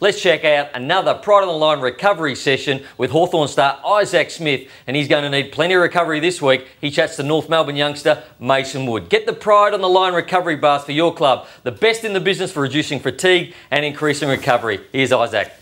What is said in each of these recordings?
let's check out another Pride on the Line recovery session with Hawthorn star Isaac Smith, and he's going to need plenty of recovery this week. He chats to North Melbourne youngster Mason Wood. Get the Pride on the Line recovery bars for your club, the best in the business for reducing fatigue and increasing recovery. Here's Isaac.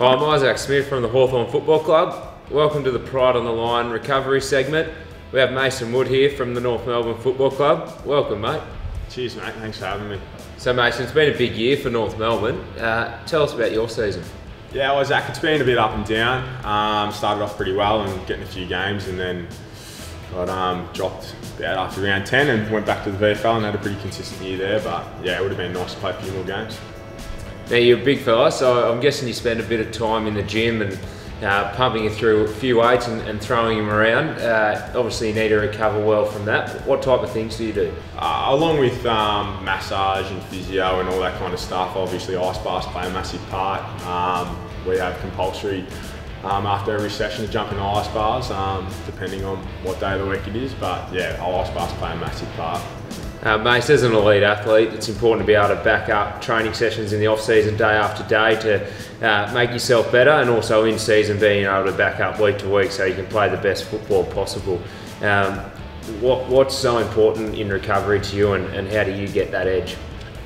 Hi, I'm Isaac Smith from the Hawthorn Football Club. Welcome to the Pride on the Line recovery segment. We have Mason Wood here from the North Melbourne Football Club. Welcome, mate. Cheers, mate. Thanks for having me. So, Mason, it's been a big year for North Melbourne. Uh, tell us about your season. Yeah, well, Zach, it's been a bit up and down. Um, started off pretty well and getting a few games, and then got um, dropped about after round 10 and went back to the VFL and had a pretty consistent year there. But yeah, it would have been nice to play a few more games. Now you're a big fella, so I'm guessing you spend a bit of time in the gym and uh, pumping you through a few weights and, and throwing them around. Uh, obviously, you need to recover well from that. What type of things do you do? Uh, along with um, massage and physio and all that kind of stuff, obviously ice baths play a massive part. Um, we have compulsory um, after every session to jump in ice baths, um, depending on what day of the week it is. But yeah, ice baths play a massive part. Uh, Mace, as an elite athlete, it's important to be able to back up training sessions in the off season day after day to uh, make yourself better, and also in season being able to back up week to week so you can play the best football possible. Um, what, what's so important in recovery to you, and, and, how do you get that edge?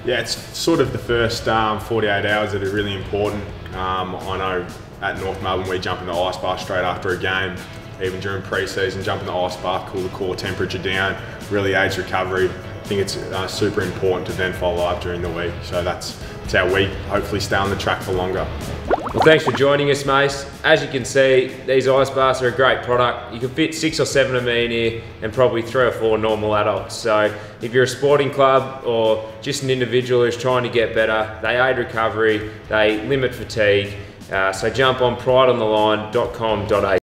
Yeah, it's sort of the first um, 48 hours that are really important. Um, I know at North Melbourne we jump in the ice bath straight after a game even during pre-season, jump in the ice bath, cool the core temperature down, really aids recovery. I think it's uh, super important to then follow up during the week. So that's, that's how we hopefully stay on the track for longer. Well, thanks for joining us, Mace. As you can see, these ice baths are a great product. You can fit six or seven of me in here and probably three or four normal adults. So if you're a sporting club or just an individual who's trying to get better, they aid recovery, they limit fatigue. Uh, so jump on prideontheline.com.au